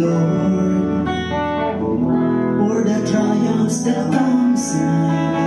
Lord, for the trials that comes.